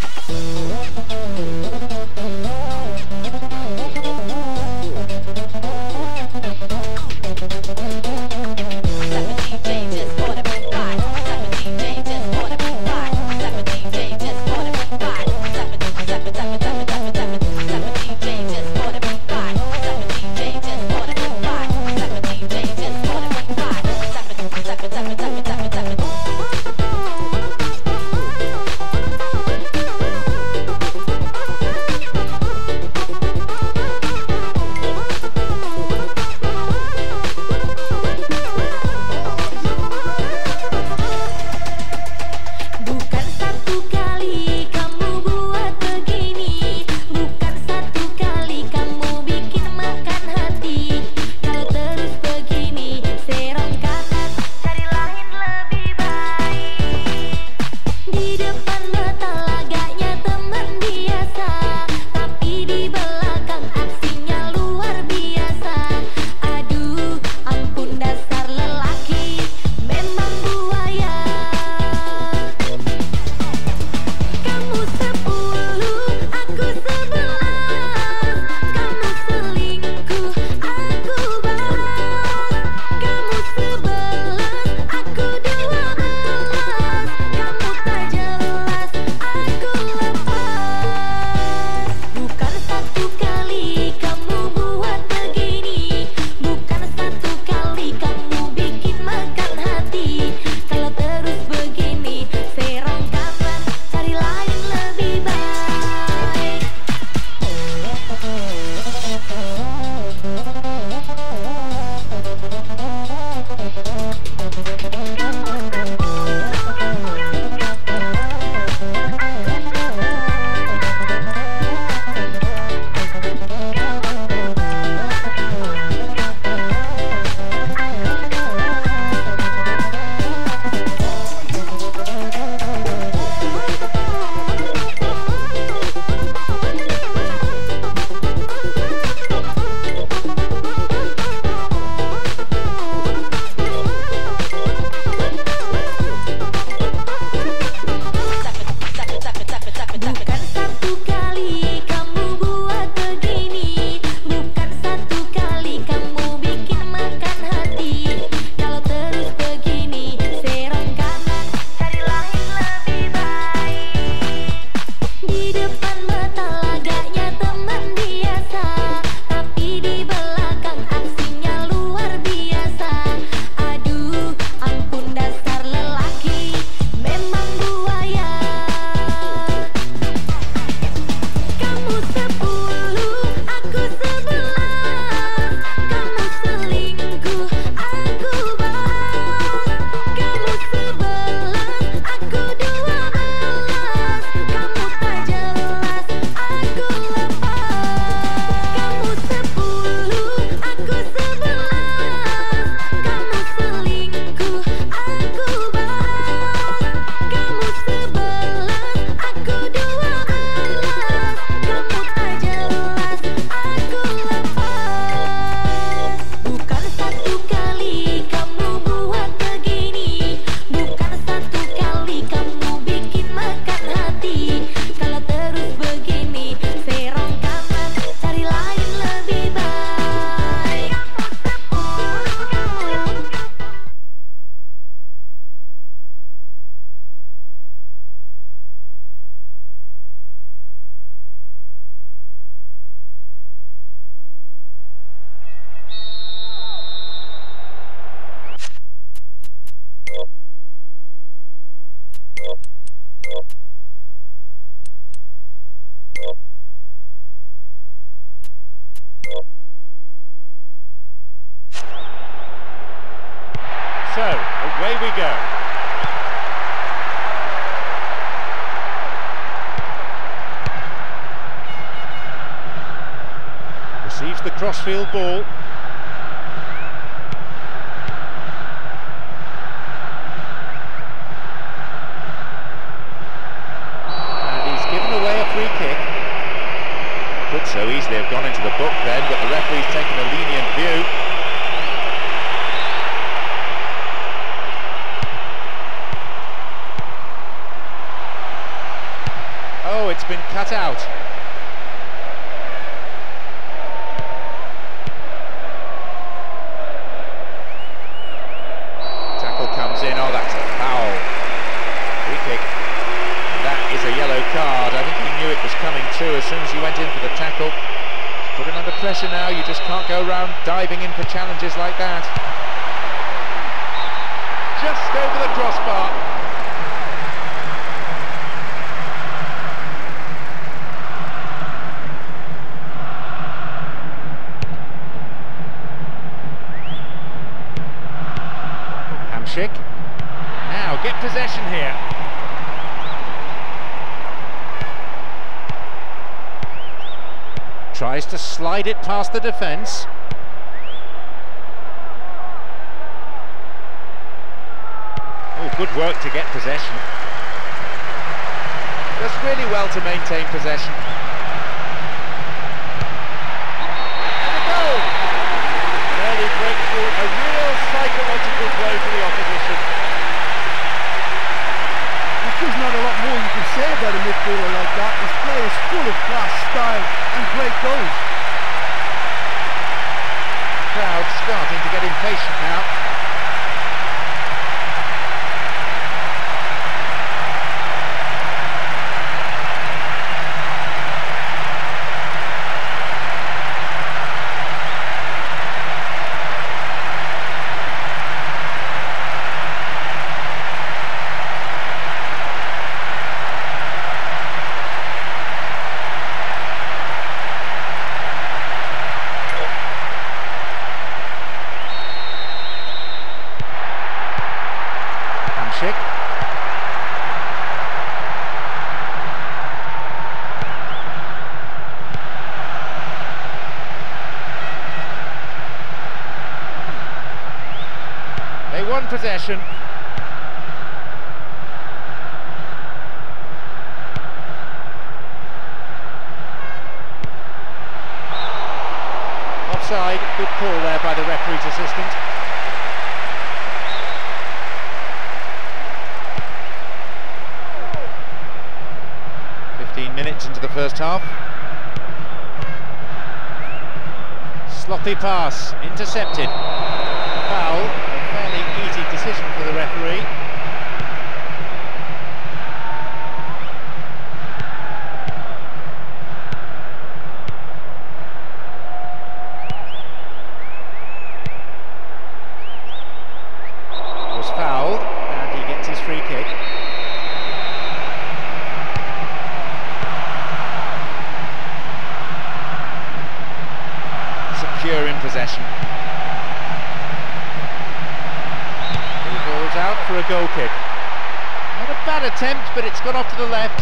Thank you. Crossfield ball. And he's given away a free kick. Could so easily have gone into the book then, but the referee's taken a lenient view. it's been cut out. Tackle comes in, oh that's a foul. Free kick. That is a yellow card. I think he knew it was coming too as soon as he went in for the tackle. Put under pressure now, you just can't go around diving in for challenges like that. Just over the crossbar. Hamsik. Now get possession here. Tries to slide it past the defence. Good work to get possession. Does really well to maintain possession. And a goal! An early breakthrough, a real psychological blow for the opposition. There's not a lot more you can say about a midfielder like that. His play is full of class, style and great goals. Crowd starting to get impatient now. Possession. Offside, good call there by the referee's assistant. Fifteen minutes into the first half. Sloppy pass, intercepted. Foul decision for the referee. Was fouled and he gets his free kick. Secure in possession. out for a goal kick. Not a bad attempt, but it's gone off to the left.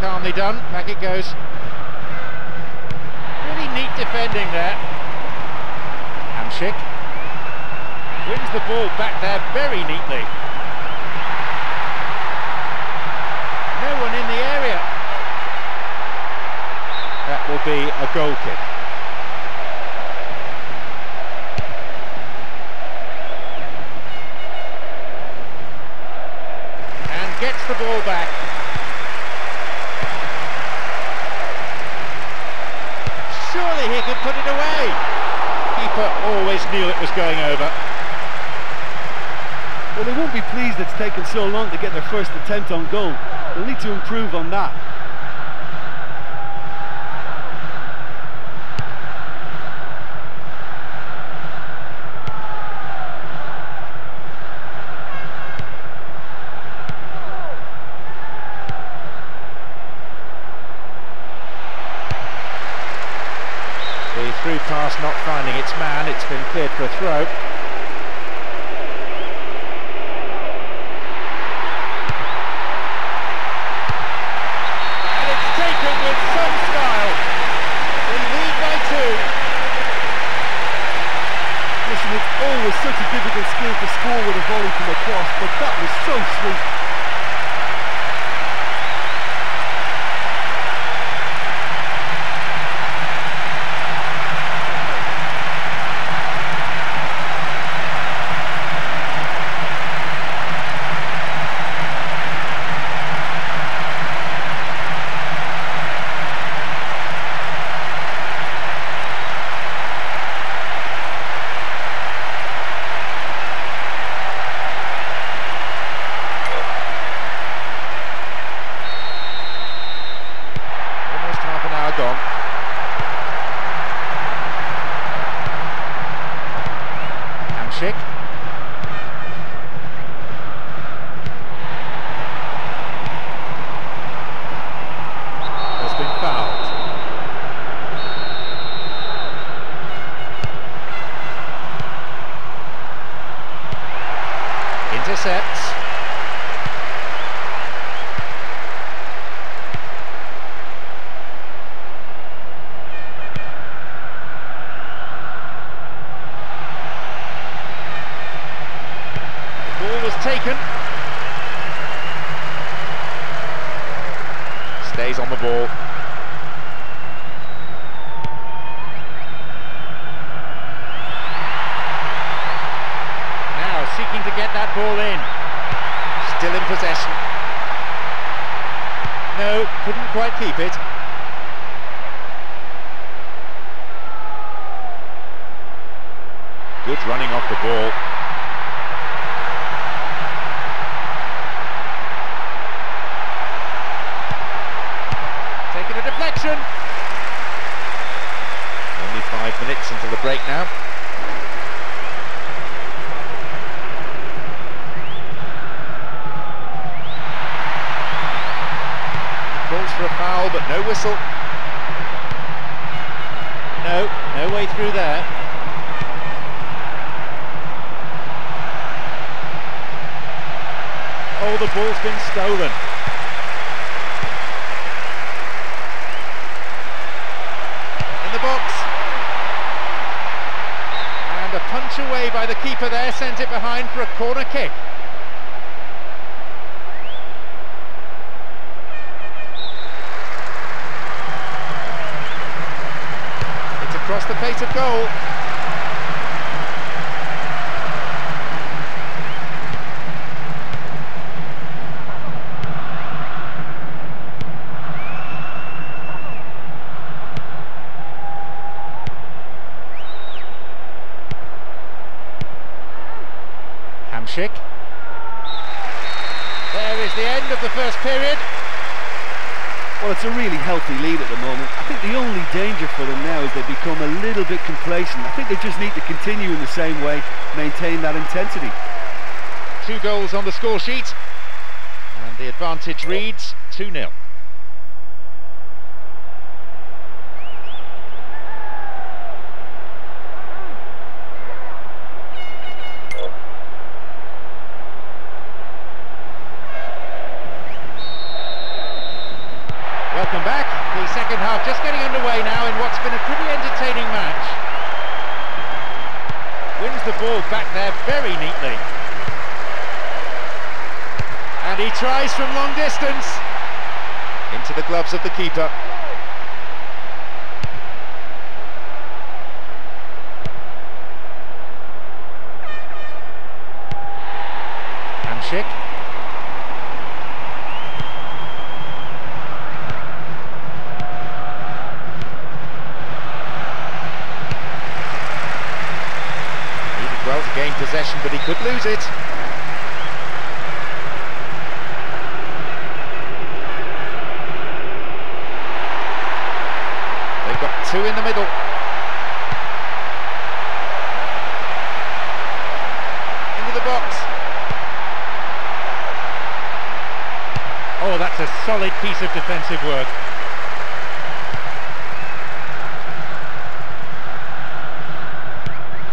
Calmly done, back it goes. Really neat defending there. Hamsik wins the ball back there very neatly. No one in the area. That will be a goal kick. the ball back. Surely he could put it away. Keeper always knew it was going over. Well, they won't be pleased it's taken so long to get their first attempt on goal. They'll need to improve on that. through pass not finding its man, it's been cleared for a throw. And it's taken with some style. They lead by two. Listen, it's always such a difficult skill to score with a volley from across, but that was so sweet. intercepts. The ball was taken. Stays on the ball. Now seeking to get that ball in. Still in possession. No, couldn't quite keep it. Good running off the ball. Taking a deflection. Only five minutes until the break now. Calls for a foul, but no whistle. No, no way through there. Oh, the ball's been stolen. In the box. And a punch away by the keeper there, sent it behind for a corner kick. It's across the face of goal. Hamsik. There is the end of the first period. Well, it's a really healthy lead at the moment. I think the only danger for them now is they become a little bit complacent. I think they just need to continue in the same way, maintain that intensity. Two goals on the score sheet. And the advantage reads 2 0. Welcome back. The second half just getting underway now in what's been a pretty entertaining match. Wins the ball back there very neatly. And he tries from long distance. Into the gloves of the keeper. Hamsik. Needed well to gain possession, but he could lose it. They've got two in the middle. Into the box. Oh, that's a solid piece of defensive work.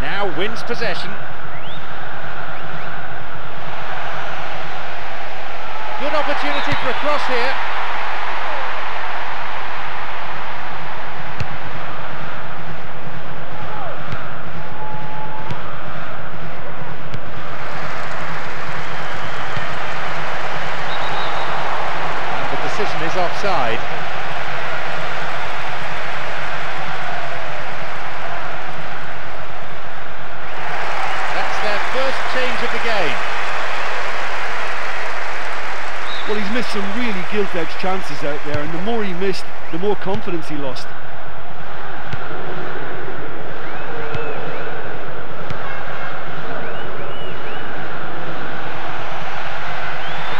Now wins possession. Good opportunity for a cross here. And the decision is offside. That's their first change of the game. Well, he's missed some really gilt-edged chances out there, and the more he missed, the more confidence he lost.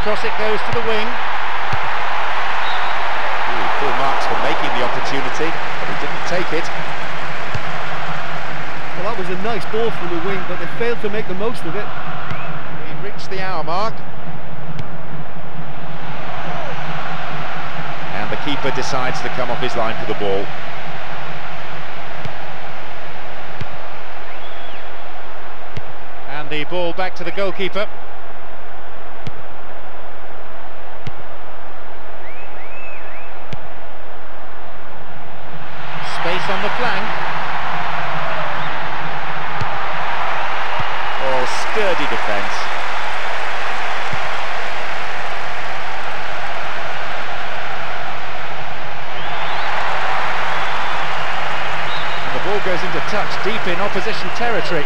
Across it goes to the wing. Ooh, full marks for making the opportunity, but he didn't take it. Well, that was a nice ball from the wing, but they failed to make the most of it. He reached the hour mark. And the keeper decides to come off his line for the ball. And the ball back to the goalkeeper. deep in opposition territory.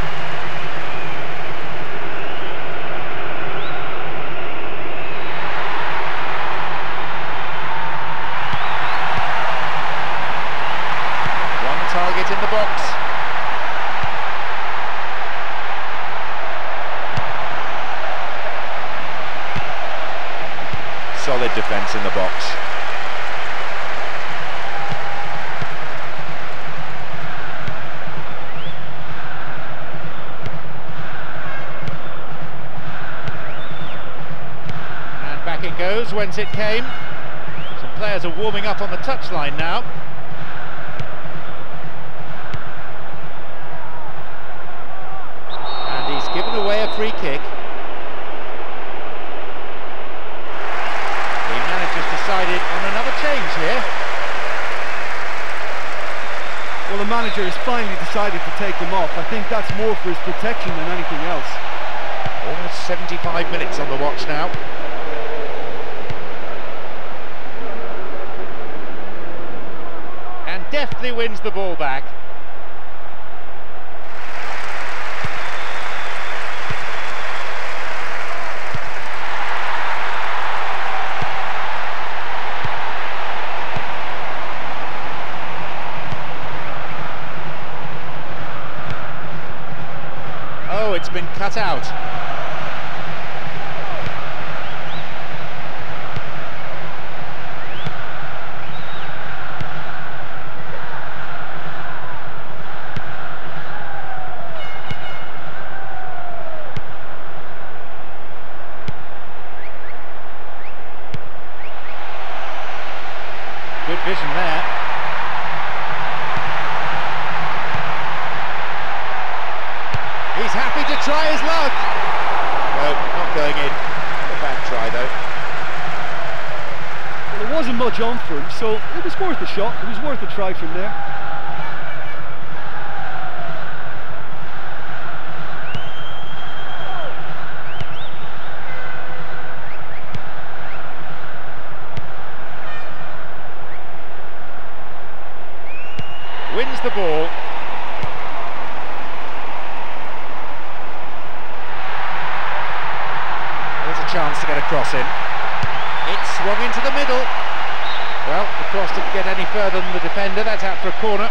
One target in the box. Solid defence in the box. And back it goes whence it came. Some players are warming up on the touchline now. And he's given away a free kick. The manager's decided on another change here. Well, the manager has finally decided to take him off. I think that's more for his protection than anything else. Almost 75 minutes on the watch now. Wins the ball back. Oh, it's been cut out. Good vision there. He's happy to try his luck. No, not going in. A bad try though. Well, there wasn't much on for him, so it was worth a shot. It was worth a try from there. Wins the ball. There's a chance to get a cross in. It swung into the middle. Well, the cross didn't get any further than the defender. That's out for a corner.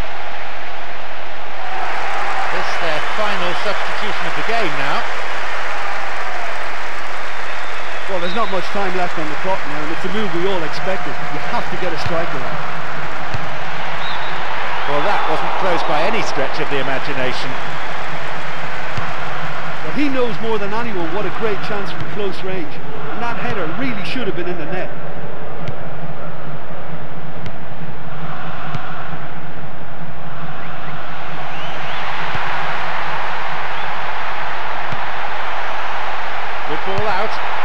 This their final substitution of the game now. Well, there's not much time left on the clock now, and it's a move we all expected. You have to get a striker out. Well, that wasn't close by any stretch of the imagination. Well, he knows more than anyone what a great chance from close range, and that header really should have been in the net. Good ball out.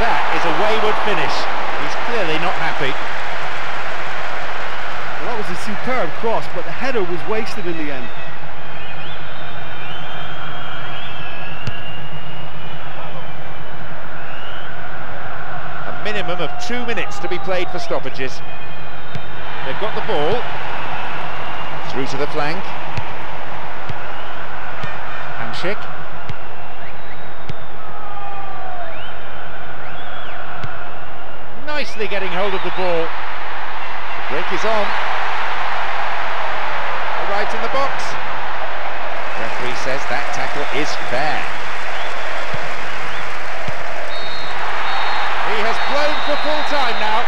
That is a wayward finish. He's clearly not happy. Well, that was a superb cross, but the header was wasted in the end. A minimum of two minutes to be played for stoppages. They've got the ball. Through to the flank. Hamsik. Nicely getting hold of the ball. The break is on. In the box. Referee says that tackle is fair. He has blown for full time now.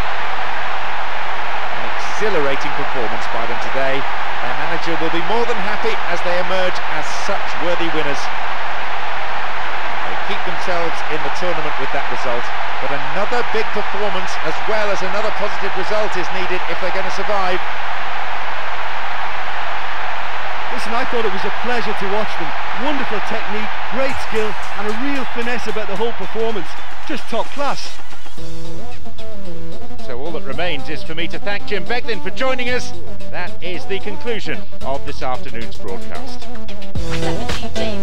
An exhilarating performance by them today. Their manager will be more than happy as they emerge as such worthy winners. They keep themselves in the tournament with that result, but another big performance as well as another positive result is needed if they're going to survive. Listen, I thought it was a pleasure to watch them. Wonderful technique, great skill, and a real finesse about the whole performance. Just top class. So all that remains is for me to thank Jim Beglin for joining us. That is the conclusion of this afternoon's broadcast. 17 James.